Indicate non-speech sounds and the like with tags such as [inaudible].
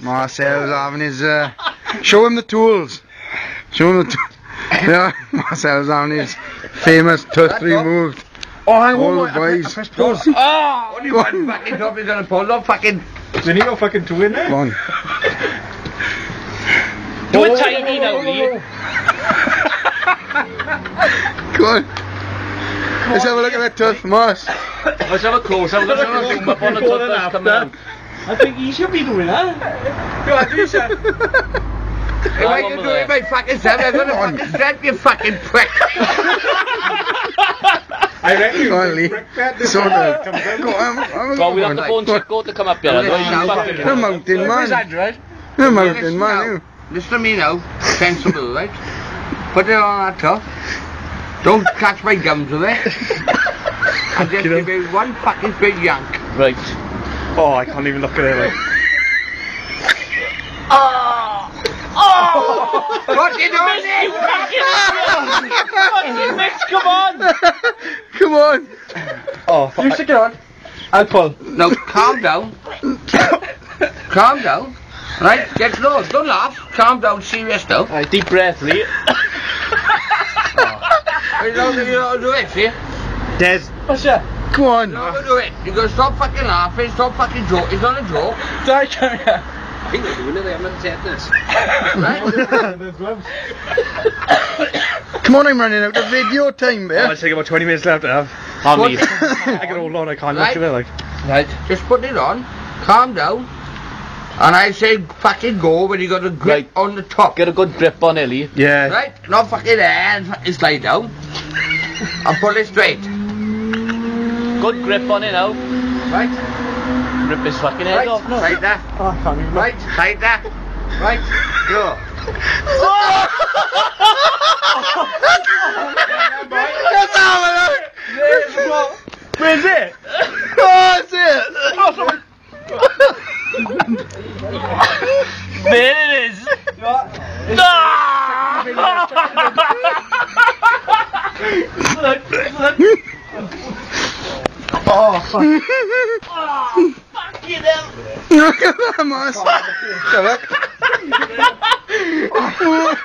Marcel's having his. Uh, show him the tools. Show him the tools. [laughs] yeah, Marcel's having his famous tooth removed. Oh, hang All on, the I, I, I boys. pressed pause. [laughs] Oh, only Go one on. fucking job is gonna pull off fucking. Then you got fucking two in there. Come on. Do it tiny now, Lee. Come on. Let's have a look at that tooth, Mars. Let's have a close. I'm going to zoom up on the Before top and that's coming out. I think he should be doing that. Go on, do you, sir? If I one can do it there. by fucking self, I'm gonna fucking slap you fucking prick. I reckon you Go on, that this Sort one of. comes out. Go on, have a Well, go we have to phone Chico to come up here. Yeah, otherwise you yeah. fucking- You're a mountain man. that, right? You're a Listen mountain man, now. you. Listen to me now, sensible, right? Put it on that top. Don't catch my gums with it. [laughs] and just give it one fucking big yank. Right. Oh, I can't even look at it. Like. What you doing there? Fucking Mitch, come on! Come on. Oh, fuck. you stick it on. I'll pull. No, calm down. calm down. Right, get low. Don't laugh. Calm down, serious now. Right, deep breath, Lee. [laughs] You know, you know, do it, see? Des. What's that? Come on. You know, do it. You gotta stop fucking laughing, stop fucking joking. It's not a joke. Die, come here. Come on, I'm running out of video time, Oh, yeah? I'll take about 20 minutes left to have. On What? me. [laughs] I can hold on, I can't Right. look at it like. Right, just put it on. Calm down. And I say fucking go when you got a grip Right. on the top. Get a good grip on it, Lee. Yeah. Right? Not fucking there and fucking slide down. [laughs] And pull it straight. Good grip on it now. Right? Rip his fucking head Right? off. No. Like that. Oh, I can't even look. Right? Like that. Right? Go. Let's have a. Where's it? Oh, that's it. There it is. [laughs] Oh, fuck. [laughs] Look at that, Mars. [laughs] Look.